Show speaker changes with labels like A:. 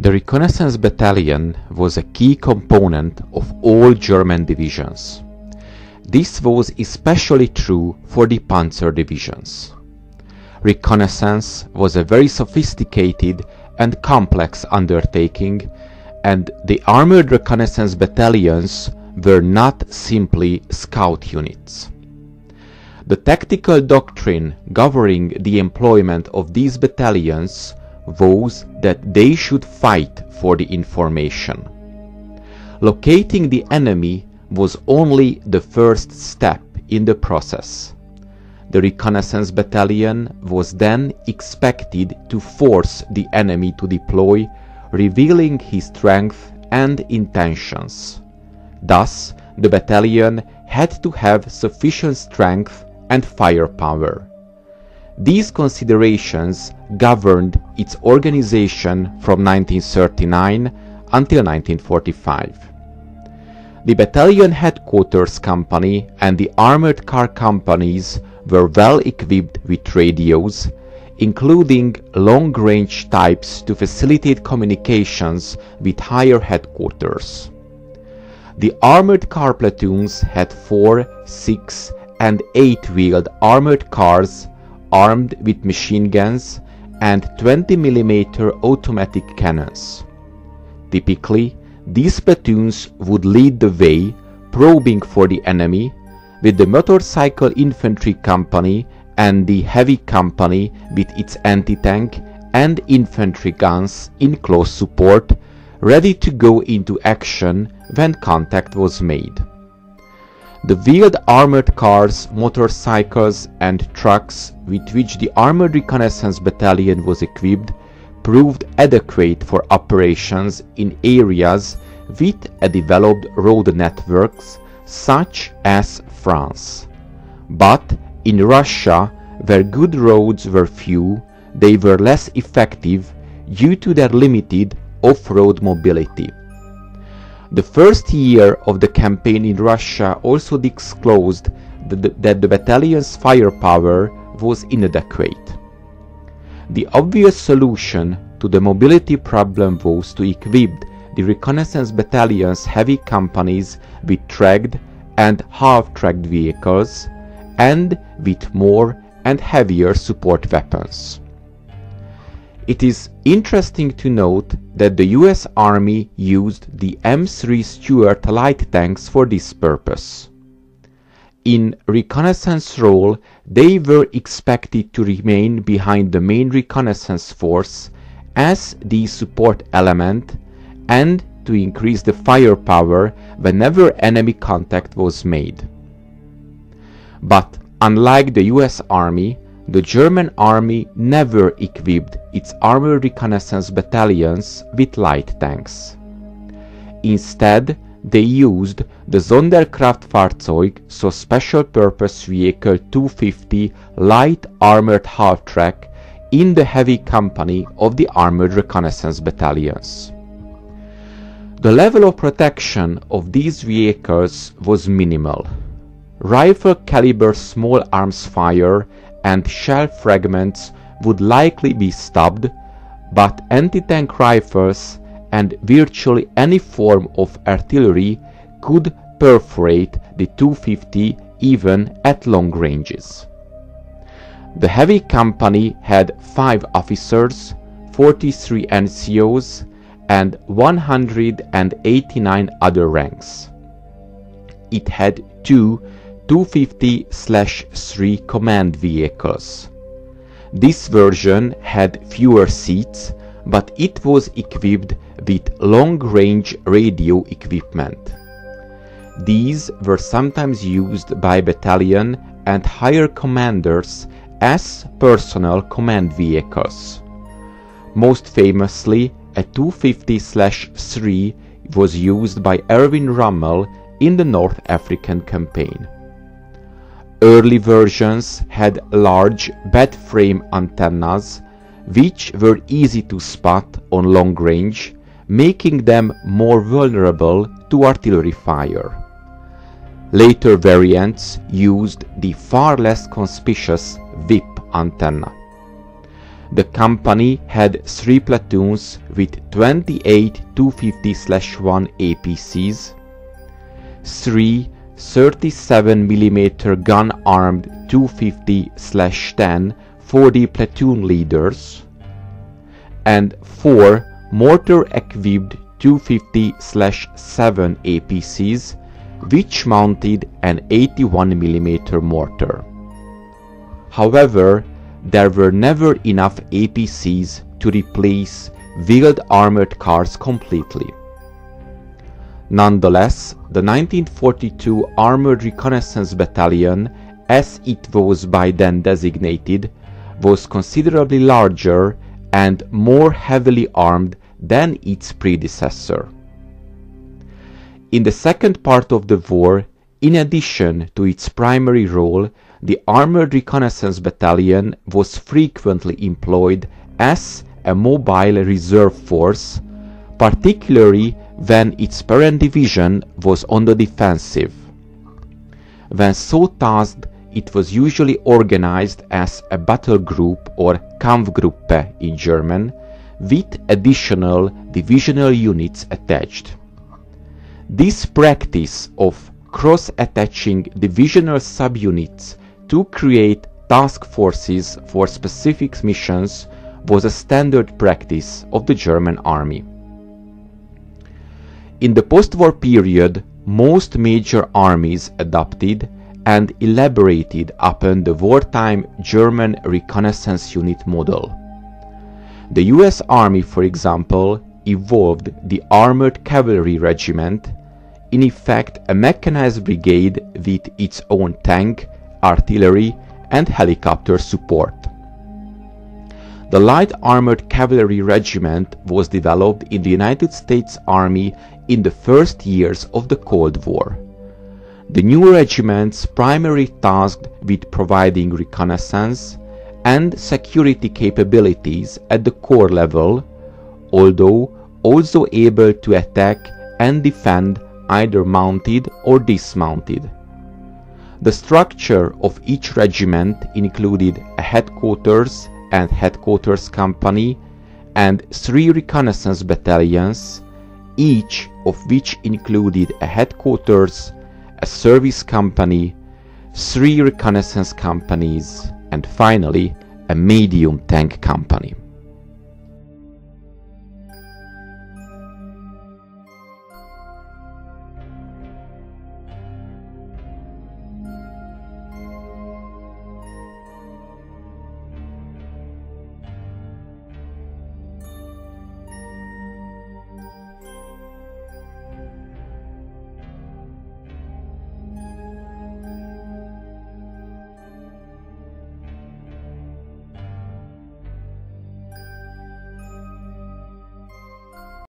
A: The reconnaissance battalion was a key component of all German divisions. This was especially true for the panzer divisions. Reconnaissance was a very sophisticated and complex undertaking and the armored reconnaissance battalions were not simply scout units. The tactical doctrine governing the employment of these battalions was that they should fight for the information. Locating the enemy was only the first step in the process. The reconnaissance battalion was then expected to force the enemy to deploy, revealing his strength and intentions. Thus, the battalion had to have sufficient strength and firepower. These considerations governed its organization from 1939 until 1945. The battalion headquarters company and the armored car companies were well equipped with radios, including long-range types to facilitate communications with higher headquarters. The armored car platoons had four, six, and eight-wheeled armored cars armed with machine guns and 20 mm automatic cannons. Typically, these platoons would lead the way, probing for the enemy, with the motorcycle infantry company and the heavy company with its anti-tank and infantry guns in close support, ready to go into action when contact was made. The wheeled armored cars, motorcycles and trucks with which the Armored Reconnaissance Battalion was equipped proved adequate for operations in areas with a developed road networks such as France. But in Russia, where good roads were few, they were less effective due to their limited off-road mobility. The first year of the campaign in Russia also disclosed that the, that the battalion's firepower was inadequate. The obvious solution to the mobility problem was to equip the reconnaissance battalion's heavy companies with tracked and half-tracked vehicles and with more and heavier support weapons. It is interesting to note that the US Army used the M3 Stuart light tanks for this purpose. In reconnaissance role, they were expected to remain behind the main reconnaissance force as the support element and to increase the firepower whenever enemy contact was made. But unlike the US Army, the German army never equipped its armored reconnaissance battalions with light tanks. Instead, they used the Sonderkraftfahrzeug, so Special Purpose Vehicle 250 light armored half-track in the heavy company of the armored reconnaissance battalions. The level of protection of these vehicles was minimal. Rifle caliber small arms fire and shell fragments would likely be stopped, but anti-tank rifles and virtually any form of artillery could perforate the 250 even at long ranges. The heavy company had 5 officers, 43 NCOs and 189 other ranks. It had two 250-3 command vehicles. This version had fewer seats, but it was equipped with long-range radio equipment. These were sometimes used by battalion and higher commanders as personal command vehicles. Most famously, a 250-3 was used by Erwin Rommel in the North African campaign. Early versions had large bed frame antennas which were easy to spot on long range, making them more vulnerable to artillery fire. Later variants used the far less conspicuous whip antenna. The company had three platoons with 28 250-1 APCs, three 37mm gun-armed 250-10 for the platoon leaders, and four mortar-equipped 250-7 APCs which mounted an 81mm mortar. However, there were never enough APCs to replace wheeled armored cars completely. Nonetheless, the 1942 Armored Reconnaissance Battalion, as it was by then designated, was considerably larger and more heavily armed than its predecessor. In the second part of the war, in addition to its primary role, the Armored Reconnaissance Battalion was frequently employed as a mobile reserve force, particularly when its parent division was on the defensive. When so tasked, it was usually organized as a battle group or Kampfgruppe in German, with additional divisional units attached. This practice of cross-attaching divisional subunits to create task forces for specific missions was a standard practice of the German army. In the post-war period, most major armies adopted and elaborated upon the wartime German reconnaissance unit model. The US Army, for example, evolved the Armored Cavalry Regiment, in effect a mechanized brigade with its own tank, artillery and helicopter support. The Light Armored Cavalry Regiment was developed in the United States Army in the first years of the Cold War. The new regiments primarily tasked with providing reconnaissance and security capabilities at the corps level, although also able to attack and defend either mounted or dismounted. The structure of each regiment included a headquarters and headquarters company and three reconnaissance battalions, each of which included a headquarters, a service company, three reconnaissance companies, and finally a medium tank company.